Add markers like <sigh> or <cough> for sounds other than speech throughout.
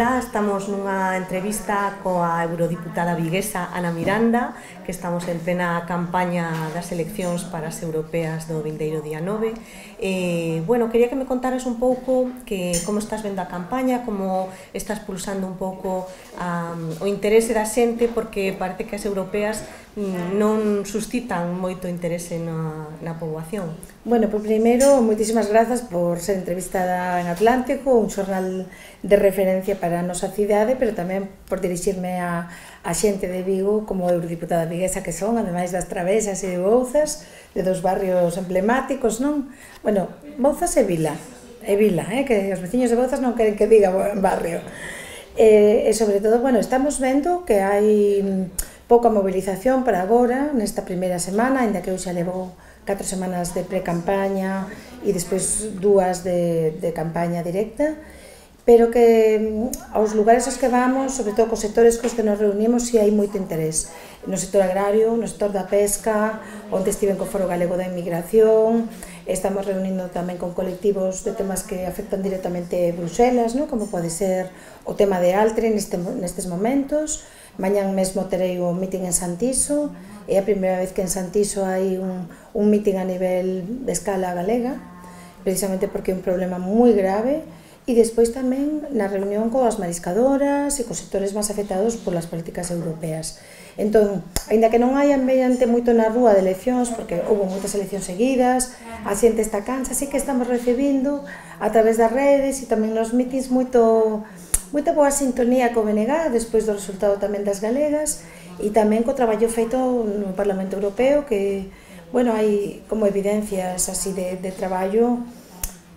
Ola, estamos nunha entrevista coa eurodiputada viguesa Ana Miranda, que estamos en plena campaña das eleccións para as europeas do vindeiro día 9. Eh, bueno, quería que me contaras un pouco que como estás vendo a campaña, como estás pulsando un pouco um, o interese da xente, porque parece que as europeas non suscitan moito interese na, na poboación. Bueno, por primeiro, moitísimas grazas por ser entrevistada en Atlántico, un xornal de referencia para a nosa cidade, pero tamén por dirixirme a, a xente de Vigo como eurodiputada viguesa que son, ademais das travesas e de Bouzas, de dos barrios emblemáticos, non? Bueno, Bouzas e Vila, e Vila, eh, que os veciños de Bouzas non queren que diga barrio. Eh, e sobre todo, bueno, estamos vendo que hai pouca movilización para agora, nesta primeira semana, aínda que eu xa levo catro semanas de pre-campaña e despois dúas de, de campaña directa, pero que mm, aos lugares aos que vamos, sobre todo cos sectores cos que nos reunimos, si hai moito interés. No sector agrario, no sector da pesca, onde estiven co Foro Galego da Inmigración, estamos reunindo tamén con colectivos de temas que afectan directamente Bruxelas, no? como pode ser o tema de Altre neste, nestes momentos, mañan mesmo terei o meeting en Santiso, é a primeira vez que en Santiso hai un, un meeting a nivel de escala galega, precisamente porque é un problema moi grave, e despois tamén na reunión coas mariscadoras e cos sectores máis afectados polas políticas europeas. Entón, aínda que non hai ambiente moito na rúa de eleccións, porque houve moitas eleccións seguidas, a xente está cansa, así que estamos recibindo a través das redes e tamén nos mitins moito Moita boa sintonía co BNG despois do resultado tamén das galegas e tamén co traballo feito no Parlamento Europeo que, bueno, hai como evidencias así de, de traballo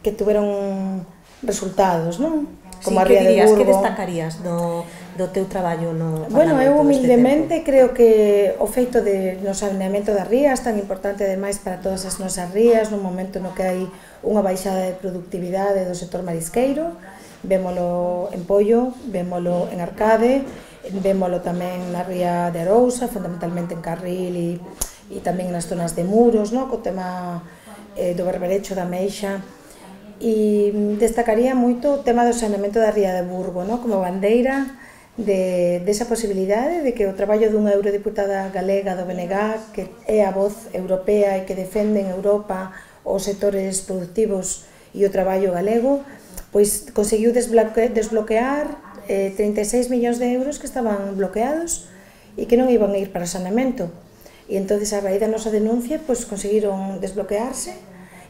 que tuveron resultados, non? Como sí, a Ría que dirías, de Burgo. que destacarías do, do teu traballo no Parlamento Bueno, eu humildemente creo que o feito de no saneamento das rías tan importante ademais para todas as nosas rías no momento no que hai unha baixada de productividade do sector marisqueiro Vémolo en Pollo, vémolo en Arcade, vémolo tamén na ría de Arousa, fundamentalmente en Carril e, e tamén nas zonas de Muros, no? co tema eh, do berberecho da Meixa. E destacaría moito o tema do saneamento da ría de Burgo, no? como bandeira, de, desa posibilidade de que o traballo dunha eurodiputada galega do BNG, que é a voz europea e que defende en Europa os sectores productivos e o traballo galego, pois conseguiu desbloque, desbloquear eh, 36 millóns de euros que estaban bloqueados e que non iban a ir para o saneamento. E entonces a raíz da nosa denuncia pois conseguiron desbloquearse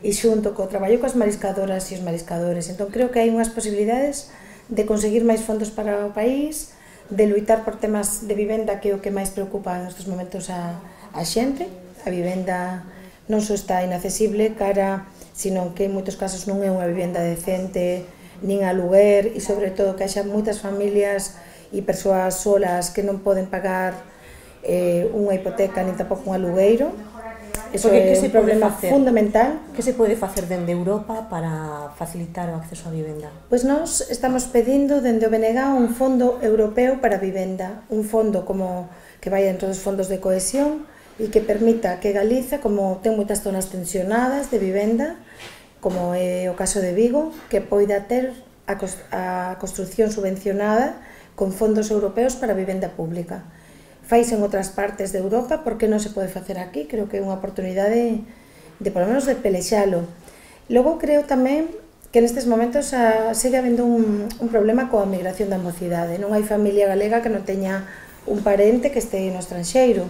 e xunto co traballo coas mariscadoras e os mariscadores. Entón creo que hai unhas posibilidades de conseguir máis fondos para o país, de luitar por temas de vivenda que é o que máis preocupa nestes momentos a, a xente. A vivenda non só está inaccesible cara sino que en moitos casos non é unha vivenda decente, nin aluguer, e sobre todo que haxa moitas familias e persoas solas que non poden pagar eh, unha hipoteca nin tampouco un alugueiro. Eso Porque, é que un problema facer? fundamental. Que se pode facer dende Europa para facilitar o acceso á vivenda? Pois nós estamos pedindo dende o BNG un fondo europeo para vivenda, un fondo como que vai entre os fondos de cohesión, e que permita que Galiza, como ten moitas zonas tensionadas de vivenda, como é o caso de Vigo, que poida ter a, construción subvencionada con fondos europeos para a vivenda pública. Fais en outras partes de Europa, por que non se pode facer aquí? Creo que é unha oportunidade de, de por lo menos de pelexalo. Logo creo tamén que nestes momentos a, sigue habendo un, un problema coa migración da mocidade. Non hai familia galega que non teña un parente que este no estranxeiro.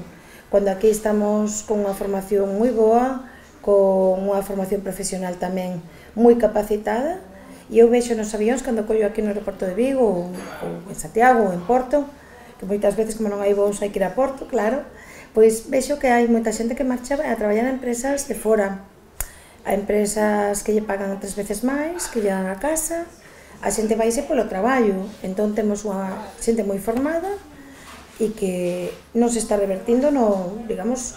Cando aquí estamos con unha formación moi boa, con unha formación profesional tamén moi capacitada e eu vexo nos avións cando collo aquí no aeroporto de Vigo ou, ou en Santiago ou en Porto que moitas veces como non hai voos hai que ir a Porto, claro pois vexo que hai moita xente que marcha a traballar en empresas de fora a empresas que lle pagan tres veces máis, que lle dan a casa a xente vaise polo traballo. Entón temos unha xente moi formada e que non se está revertindo no, digamos,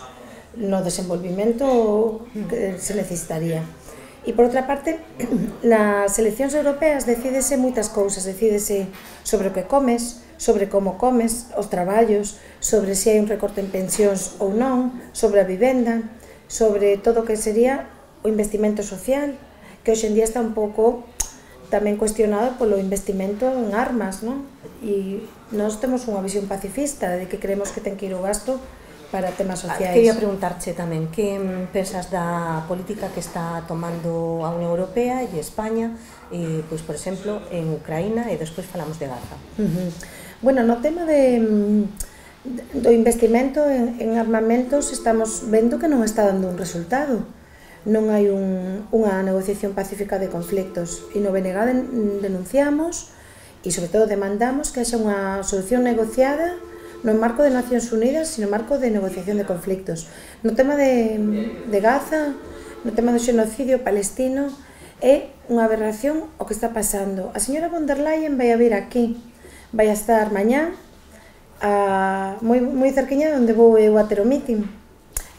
no desenvolvimento que se necesitaría. E por outra parte, <clears throat> nas eleccións europeas decídese moitas cousas, decídese sobre o que comes, sobre como comes, os traballos, sobre se hai un recorte en pensións ou non, sobre a vivenda, sobre todo o que sería o investimento social, que hoxe en día está un pouco tamén cuestionado polo investimento en armas, non? E nós temos unha visión pacifista de que creemos que ten que ir o gasto para temas ah, sociais. Quería preguntarche tamén que pensas da política que está tomando a Unión Europea e España, e, pois, por exemplo, en Ucraína e despois falamos de Gaza. Uh -huh. Bueno, no tema de do investimento en, en armamentos estamos vendo que non está dando un resultado non hai un, unha negociación pacífica de conflictos e no BNG denunciamos e sobre todo demandamos que haxa unha solución negociada no marco de Nacións Unidas, sino marco de negociación de conflictos. No tema de, de Gaza, no tema do xenocidio palestino, é unha aberración o que está pasando. A señora von der Leyen vai a vir aquí, vai a estar mañá, a, moi, moi cerquiña onde vou eu a ter o meeting.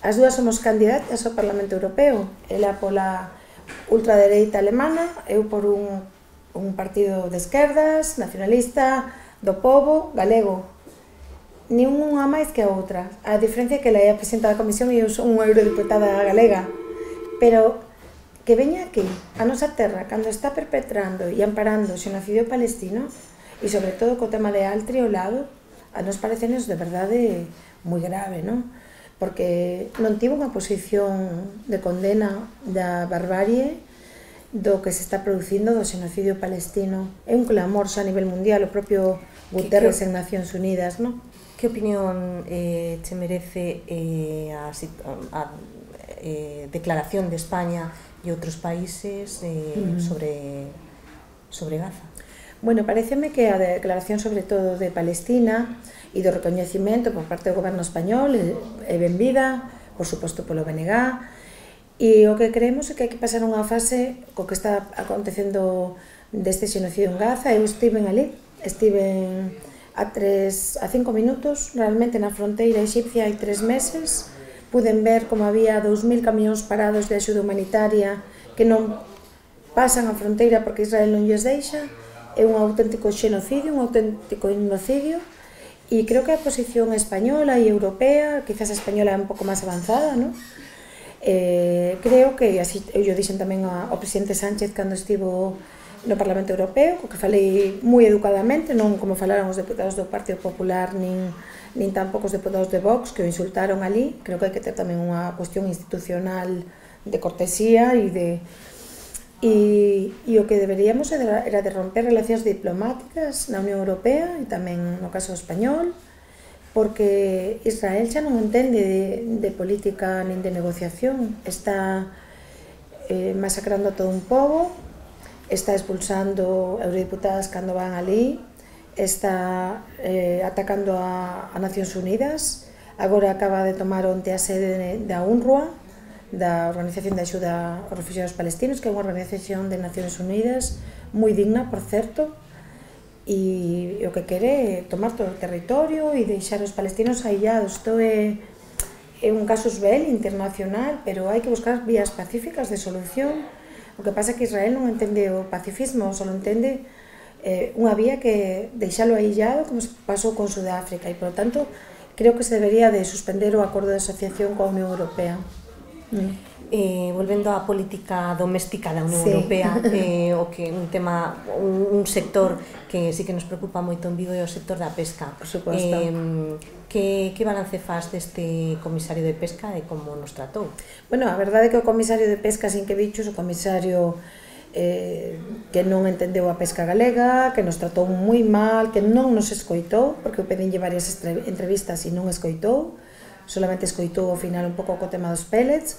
As dúas somos candidatas ao Parlamento Europeo, ela pola ultradereita alemana, eu por un, un partido de esquerdas, nacionalista, do povo, galego, ni unha máis que a outra. A diferencia é que ela é a presidenta da comisión e eu son unha eurodiputada galega. Pero que veña aquí, a nosa terra, cando está perpetrando e amparando o xenocidio palestino, e sobre todo co tema de Altri ao lado, a nos parecenos de verdade moi grave, non? Porque non tivo unha posición de condena da barbarie do que se está producindo do xenocidio palestino. É un clamor xa a nivel mundial, o propio Guterres que, que... en Nacións Unidas, non? Que opinión eh, te merece eh, a, a eh, declaración de España e outros países eh, mm. sobre, sobre Gaza? Bueno, pareceme que a declaración sobre todo de Palestina e do recoñecimento por parte do goberno español é benvida, por suposto polo BNG, e o que creemos é que hai que pasar unha fase co que está acontecendo deste xenocidio en Gaza. Eu estiven ali, en a, tres, a cinco minutos, realmente na fronteira egipcia hai tres meses, puden ver como había 2.000 camións parados de axuda humanitaria que non pasan a fronteira porque Israel non lles deixa, é un auténtico xenocidio, un auténtico genocidio, e creo que a posición española e europea, quizás a española é un pouco máis avanzada, non? Eh, creo que, así eu dixen tamén ao presidente Sánchez cando estivo no Parlamento Europeo, co que falei moi educadamente, non como falaron os deputados do Partido Popular nin, nin tampouco os deputados de Vox que o insultaron ali. Creo que hai que ter tamén unha cuestión institucional de cortesía e de E, e o que deberíamos era de romper relacións diplomáticas na Unión Europea e tamén no caso español, porque Israel xa non entende de, de política nin de negociación, está eh, masacrando todo un pobo, está expulsando eurodiputadas cando van ali, está eh, atacando a, a Nacións Unidas, agora acaba de tomar onte a sede da UNRWA, da Organización de Axuda aos Refugiados Palestinos, que é unha organización de Nacións Unidas moi digna, por certo, e, e o que quere é tomar todo o territorio e deixar os palestinos aillados. Isto é, é un caso esbel internacional, pero hai que buscar vías pacíficas de solución O que pasa é que Israel non entende o pacifismo, só entende eh, unha vía que deixalo aillado como se pasou con Sudáfrica e, por tanto, creo que se debería de suspender o acordo de asociación coa Unión Europea. Mm eh, volvendo á política doméstica da Unión sí. Europea, <laughs> eh, o que un tema un, un sector que sí que nos preocupa moito en Vigo é o sector da pesca. Por suposto. Eh, que, que balance faz deste comisario de pesca e como nos tratou? Bueno, a verdade é que o comisario de pesca, sin que dichos, o comisario eh, que non entendeu a pesca galega, que nos tratou moi mal, que non nos escoitou, porque eu pedinlle varias entrevistas e non escoitou, solamente escoitou ao final un pouco co tema dos pellets,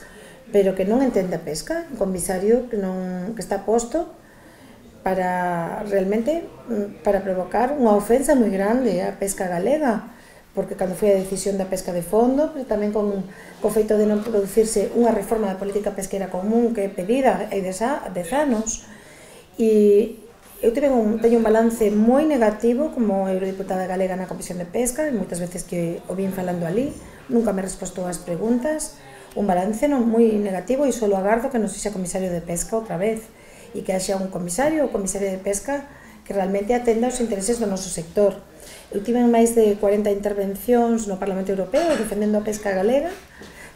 pero que non entende a pesca, un comisario que, non, que está posto para realmente mm, para provocar unha ofensa moi grande á pesca galega, porque cando foi a decisión da pesca de fondo, pero tamén con co feito de non producirse unha reforma da política pesquera común que é pedida hai desa, dez anos, e, Eu tive un, teño un balance moi negativo como eurodiputada galega na Comisión de Pesca, e moitas veces que o vin falando ali, nunca me respostou ás preguntas, un balance non moi negativo e só agardo que non sexa comisario de pesca outra vez e que haxa un comisario ou comisario de pesca que realmente atenda os intereses do noso sector. Eu tive máis de 40 intervencións no Parlamento Europeo defendendo a pesca galega,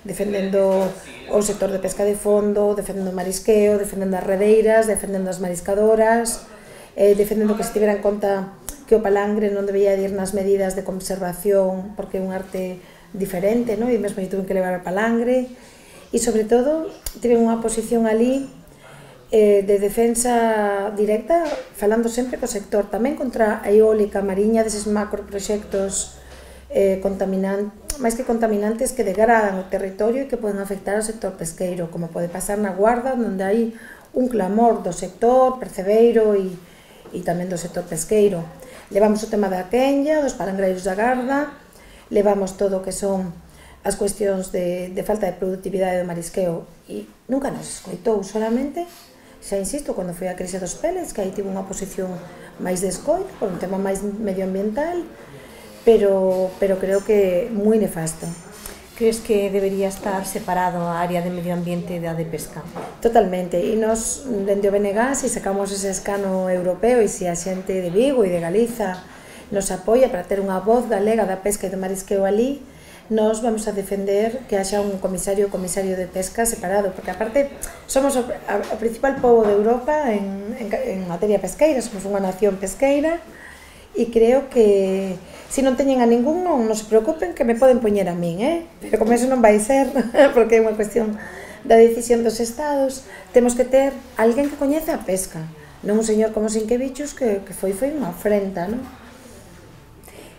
defendendo o sector de pesca de fondo, defendendo o marisqueo, defendendo as redeiras, defendendo as mariscadoras, eh, defendendo que se tiveran conta que o palangre non debía ir nas medidas de conservación porque é un arte diferente, non? e mesmo lle tuve que levar a palangre, e sobre todo tive unha posición ali eh, de defensa directa, falando sempre co sector, tamén contra a eólica mariña deses macroproxectos eh, contaminantes, máis que contaminantes que degradan o territorio e que poden afectar ao sector pesqueiro, como pode pasar na Guarda, onde hai un clamor do sector percebeiro e e tamén do sector pesqueiro. Levamos o tema da quenlla, dos palangreiros da garda, levamos todo o que son as cuestións de, de falta de productividade do marisqueo e nunca nos escoitou solamente xa insisto, cando foi a crise dos peles que aí tivo unha posición máis de escoito por un tema máis medioambiental pero, pero creo que moi nefasto crees que debería estar separado a área de medio ambiente da de pesca? Totalmente, e nós dende o BNG, se sacamos ese escano europeo e se a xente de Vigo e de Galiza nos apoia para ter unha voz galega da pesca e do marisqueo ali, nos vamos a defender que haxa un comisario comisario de pesca separado, porque aparte somos o, a, o principal pobo de Europa en, en, en materia pesqueira, somos unha nación pesqueira, e creo que se non teñen a ningún non, non se preocupen que me poden poñer a min, eh? Pero como eso non vai ser, <laughs> porque é unha cuestión da decisión dos estados, temos que ter alguén que coñeza a pesca, non un señor como Sinquevichus que, que foi foi unha afrenta, non?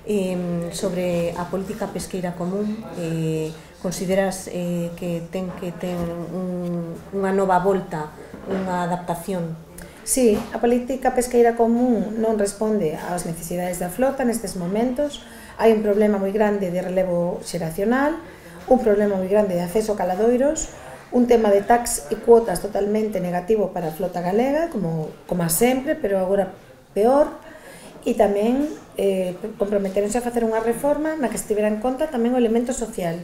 Eh, sobre a política pesqueira común, eh, consideras eh, que ten que ten un, unha nova volta, unha adaptación Sí, a política pesqueira común non responde ás necesidades da flota nestes momentos. Hai un problema moi grande de relevo xeracional, un problema moi grande de acceso a caladoiros, un tema de tax e cuotas totalmente negativo para a flota galega, como, como sempre, pero agora peor, e tamén eh, comprometeronse a facer unha reforma na que estivera en conta tamén o elemento social.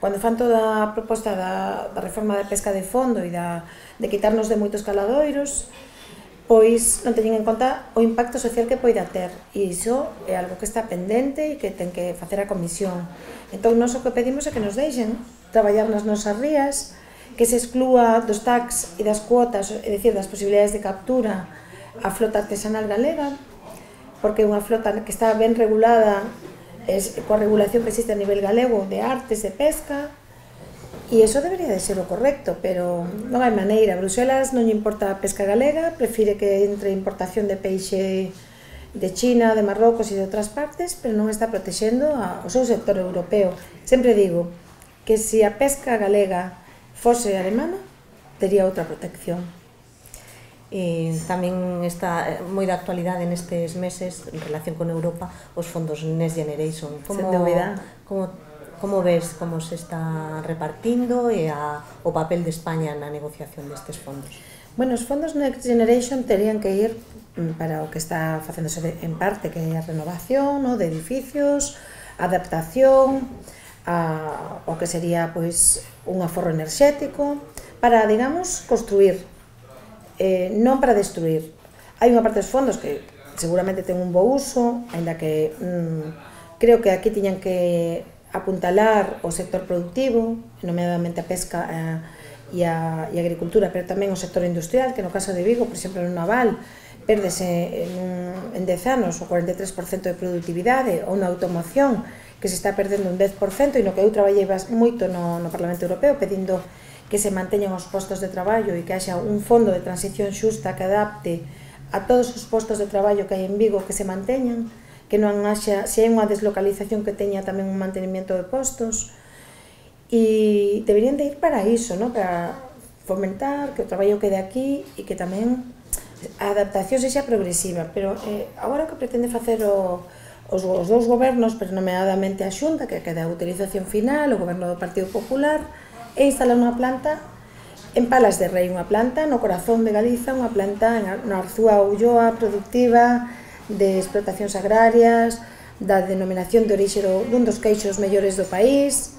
Cando fan toda a proposta da, da reforma da pesca de fondo e da, de quitarnos de moitos caladoiros, pois non teñen en conta o impacto social que poida ter. E iso é algo que está pendente e que ten que facer a comisión. Entón nós o que pedimos é que nos deixen traballar nas nosas rías que se exclúa dos tax e das cuotas é dicir, das posibilidades de captura a flota artesanal galega porque é unha flota que está ben regulada es, coa regulación que existe a nivel galego de artes, de pesca E iso debería de ser o correcto, pero non hai maneira. Bruselas non lle importa a pesca galega, prefire que entre importación de peixe de China, de Marrocos e de outras partes, pero non está protexendo ao seu sector europeo. Sempre digo que se a pesca galega fose alemana, tería outra protección. E tamén está eh, moi de actualidade nestes meses en relación con Europa os fondos Next Generation. Como, Sen dúbida. Como Como ves como se está repartindo e a, o papel de España na negociación destes fondos? Bueno, os fondos Next Generation terían que ir mm, para o que está facéndose de, en parte, que é a renovación ¿no? de edificios, adaptación, a, o que sería pois un aforro enerxético, para, digamos, construir, eh, non para destruir. Hai unha parte dos fondos que seguramente ten un bo uso, ainda que mm, creo que aquí tiñan que apuntalar o sector productivo, nomeadamente a pesca eh, e, a, e a agricultura, pero tamén o sector industrial, que no caso de Vigo, por exemplo, no naval, perdese en, en 10 anos o 43% de productividade ou na automoción que se está perdendo un 10% e no que eu traballei moito no, no Parlamento Europeo pedindo que se manteñan os postos de traballo e que haxa un fondo de transición xusta que adapte a todos os postos de traballo que hai en Vigo que se manteñan, que non haxa, se hai unha deslocalización que teña tamén un mantenimiento de postos, e deberían de ir para iso, ¿no? para fomentar que o traballo quede aquí e que tamén a adaptación sexa progresiva, pero eh, agora que pretende facer o, os, os dous gobernos, pero nomeadamente a Xunta, que queda a utilización final, o goberno do Partido Popular, e instalar unha planta en Palas de Rei, unha planta no corazón de Galiza, unha planta na Arzúa Ulloa, productiva, de explotacións agrarias, da denominación de orixe dun dos queixos mellores do país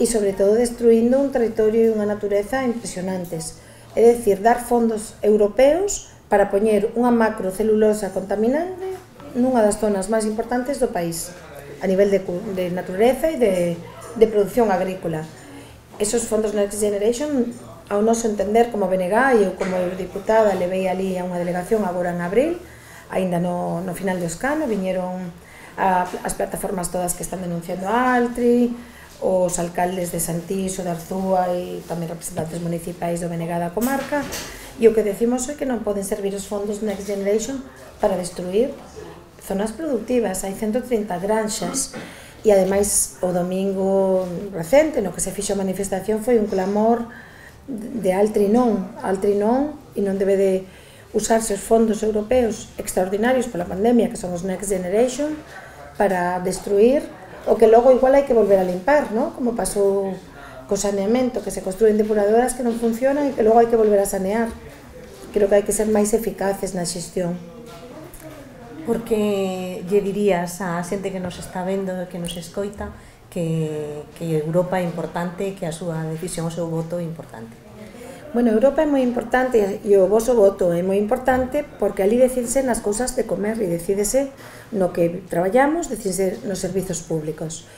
e, sobre todo, destruindo un territorio e unha natureza impresionantes. É dicir, dar fondos europeos para poñer unha macrocelulosa contaminante nunha das zonas máis importantes do país, a nivel de, de natureza e de, de produción agrícola. Esos fondos Next Generation, ao noso entender, como BNG e eu como diputada levei ali a unha delegación agora en abril, aínda no, no final de Oscano, viñeron a, as plataformas todas que están denunciando a Altri, os alcaldes de Santiso, de Arzúa e tamén representantes municipais do BNG da comarca. E o que decimos é que non poden servir os fondos Next Generation para destruir zonas productivas. Hai 130 granxas e ademais o domingo recente no que se fixo a manifestación foi un clamor de Altri non Altri non e non debe de usarse os fondos europeos extraordinarios pola pandemia, que son os Next Generation, para destruir o que logo igual hai que volver a limpar, ¿no? como pasou co saneamento, que se construen depuradoras que non funcionan e que logo hai que volver a sanear. Creo que hai que ser máis eficaces na xestión. Porque lle dirías a xente que nos está vendo, que nos escoita, que, que Europa é importante que a súa decisión, o seu voto é importante. Bueno, Europa é moi importante e o vosso voto é moi importante porque ali decídese nas cousas de comer e decídese no que traballamos, decídese nos servizos públicos.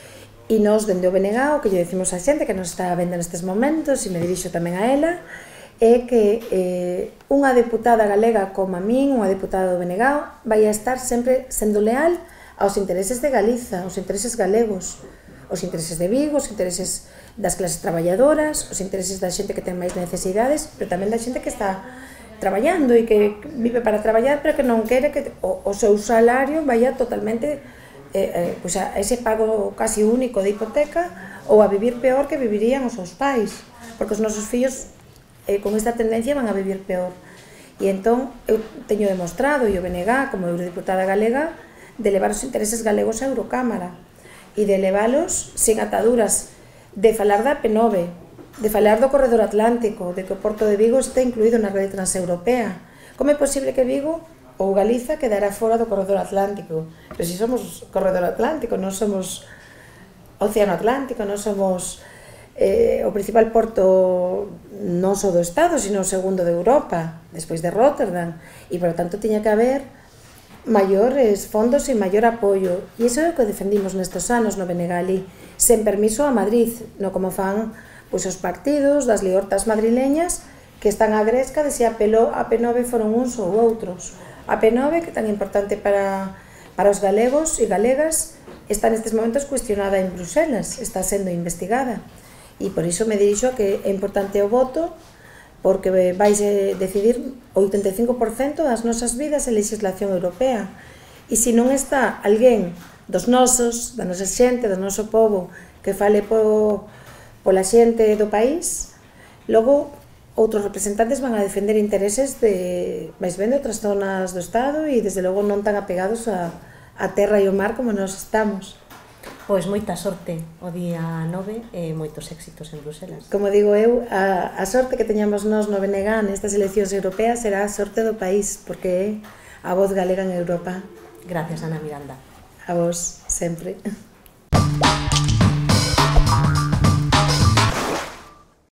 E nós, dende o BNG, o que lle decimos a xente que nos está vendo nestes momentos e me dirixo tamén a ela, é que eh, unha deputada galega como a min, unha deputada do BNG, vai a estar sempre sendo leal aos intereses de Galiza, aos intereses galegos, os intereses de Vigo, os intereses das clases traballadoras, os intereses da xente que ten máis necesidades, pero tamén da xente que está traballando e que vive para traballar, pero que non quere que o, o seu salario vaya totalmente eh, eh, pois pues a ese pago casi único de hipoteca ou a vivir peor que vivirían os seus pais, porque os nosos fillos eh, con esta tendencia van a vivir peor. E entón eu teño demostrado, e o BNG, como eurodiputada galega, de levar os intereses galegos á Eurocámara e de leválos sen ataduras de falar da P9, de falar do corredor atlántico, de que o Porto de Vigo está incluído na rede transeuropea. Como é posible que Vigo ou Galiza quedara fora do corredor atlántico? Pero si somos corredor atlántico, non somos océano atlántico, non somos eh, o principal porto non só do Estado, sino o segundo de Europa, despois de Rotterdam, e, por tanto, tiña que haber maiores fondos e maior apoio. E iso é o que defendimos nestes anos no Benegali, sen permiso a Madrid, no como fan pois, os partidos das liortas madrileñas que están a gresca de se a, a P9 foron uns ou outros. A P9, que tan importante para, para os galegos e galegas, está nestes momentos cuestionada en Bruselas, está sendo investigada. E por iso me dirixo que é importante o voto porque vais decidir o 85% das nosas vidas en legislación europea. E se non está alguén dos nosos, da nosa xente, do noso povo, que fale po, pola xente do país, logo outros representantes van a defender intereses de, vais vendo, outras zonas do Estado e desde logo non tan apegados a, a terra e o mar como nós estamos. Pois moita sorte o día 9 e moitos éxitos en Bruselas. Como digo eu, a, a sorte que teñamos nós no BNG nestas eleccións europeas será a sorte do país, porque é a voz galega en Europa. Gracias, Ana Miranda. A vos, sempre.